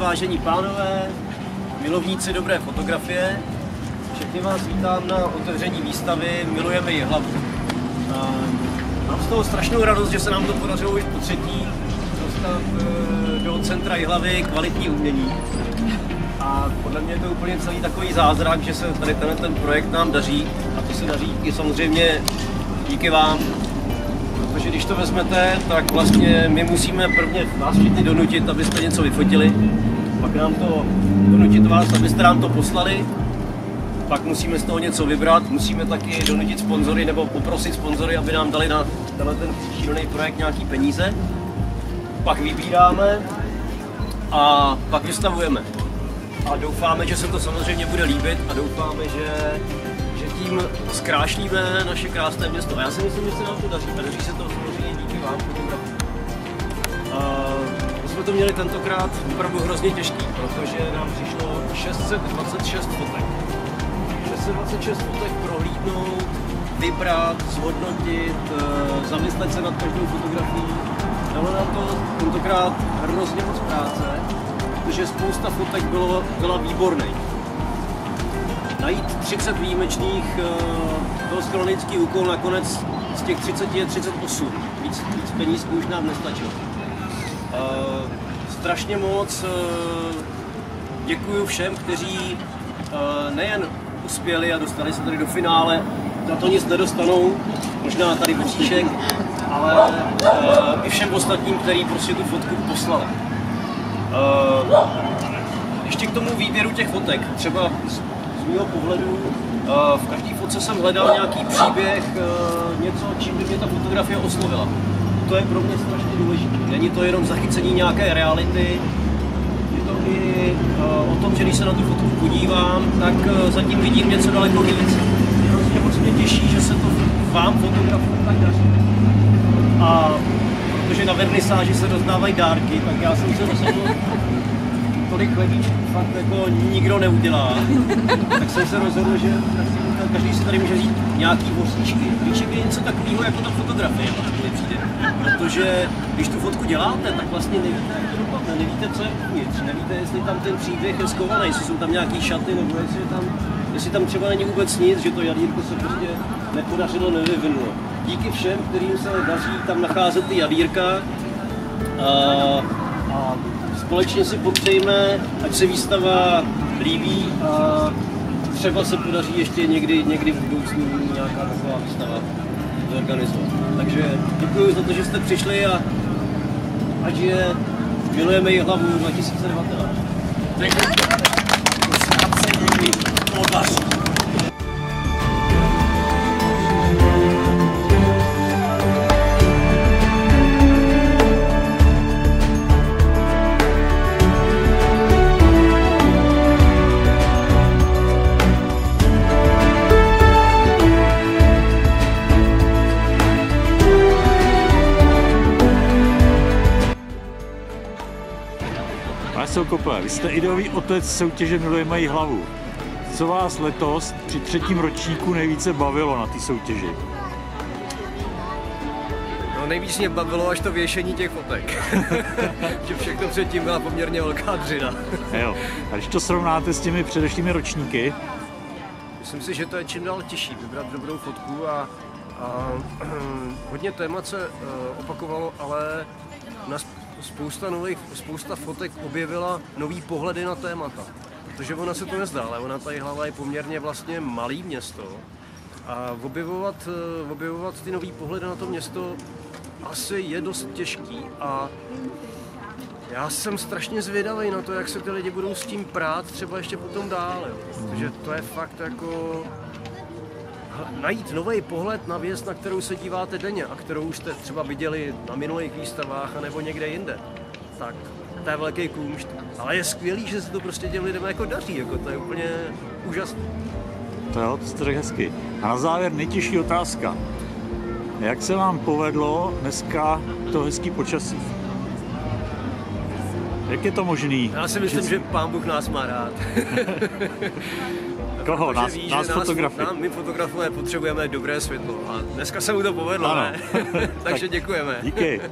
vážení pánové, milovníci dobré fotografie, všechny vás vítám na otevření výstavy Milujeme Jihlavu. Mám z toho strašnou radost, že se nám to podařilo už po třetí dostat eh, do centra Jihlavy kvalitní umění. A podle mě je to úplně celý takový zázrak, že se tady tenhle ten projekt nám daří a to se daří i samozřejmě díky vám, protože když to vezmete, tak vlastně my musíme prvně vás všechny donutit, abyste něco vyfotili, pak nám to donutit vás, abyste nám to poslali, pak musíme z toho něco vybrat, musíme taky donutit sponzory nebo poprosit sponzory, aby nám dali na tenhle ten šílený projekt nějaký peníze. Pak vybíráme a pak vystavujeme. A doufáme, že se to samozřejmě bude líbit a doufáme, že, že tím zkrášlíme naše krásné město. A já si myslím, že se nám to daří. Daří se to samozřejmě jsme to měli tentokrát opravdu hrozně těžký, protože nám přišlo 626 fotek. 626 fotek prohlídnout, vybrat, zhodnotit, eh, zamyslet se nad každou fotografií. Dalo nám to tentokrát hrozně moc práce, protože spousta fotek bylo, byla výborných. Najít 30 výjimečných, eh, byl schronický úkol, nakonec z těch 30 je 38. Víc, víc peníz už nám nestačilo. Uh, strašně moc uh, děkuji všem, kteří uh, nejen uspěli a dostali se tady do finále, za to nic nedostanou, možná tady bočíšek, ale i všem ostatním, kteří prostě tu fotku poslali. Ještě k tomu výběru těch fotek, třeba z, mého pohledu, v každé fotce jsem hledal nějaký příběh, něco, čím by mě ta fotografie oslovila. To je pro mě strašně důležité. Není to jenom zachycení nějaké reality, je to i uh, o tom, že když se na tu fotku podívám, tak uh, zatím vidím něco daleko víc. Hrozně moc mě těší, že se to vám fotografům tak daří. A protože na vernisáži se rozdávají dárky, tak já jsem se rozhodl, tolik chlebíčků fakt jako nikdo neudělá. tak jsem se rozhodl, že každý si tady může říct nějaký vosíčky. Klíček je něco takového jako ta fotografie, mi přijde. Protože když tu fotku děláte, tak vlastně nevíte, jak to dopadne, nevíte, co je uvnitř, nevíte, jestli tam ten příběh je skovaný, jestli jsou tam nějaký šaty, nebo jestli tam, jestli tam třeba není vůbec nic, že to jadírko se prostě nepodařilo, nevyvinulo. Díky všem, kterým se daří tam nacházet ty jadírka, a, a společně si popřejme, ať se výstava líbí a třeba se podaří ještě někdy, někdy v budoucnu nějaká taková výstava zorganizovat. Takže děkuji za to, že jste přišli a ať je milujeme ji hlavu 2019. Děkuji. Snad se podaří. Soukope, vy jste ideový otec soutěže Miluje mají hlavu. Co vás letos při třetím ročníku nejvíce bavilo na té soutěži? No nejvíc mě bavilo až to věšení těch fotek. že všechno předtím byla poměrně velká dřina. jo. A když to srovnáte s těmi předešlými ročníky? Myslím si, že to je čím dál těžší vybrat dobrou fotku a, a hodně témat se uh, opakovalo, ale na spousta nových, spousta fotek objevila nový pohledy na témata. Protože ona se to nezdá, ale ona tady hlava je poměrně vlastně malý město. A objevovat, eh, objevovat ty nový pohledy na to město asi je dost těžký a já jsem strašně zvědavý na to, jak se ty lidi budou s tím prát třeba ještě potom dál, jo. protože to je fakt jako najít nový pohled na věc, na kterou se díváte denně a kterou už jste třeba viděli na minulých výstavách nebo někde jinde, tak to je velký kůšt. Ale je skvělý, že se to prostě těm lidem jako daří, jako to je úplně úžasné. To jo, to jste řekl hezky. A na závěr nejtěžší otázka. Jak se vám povedlo dneska to hezký počasí? Jak je to možný? Já si myslím, že, že pán Bůh nás má rád. Koho? Nás, ví, nás, nás fotografy. Nám, my fotografové potřebujeme dobré světlo a dneska se mu to povedlo, ano. ne? Takže děkujeme. Díky.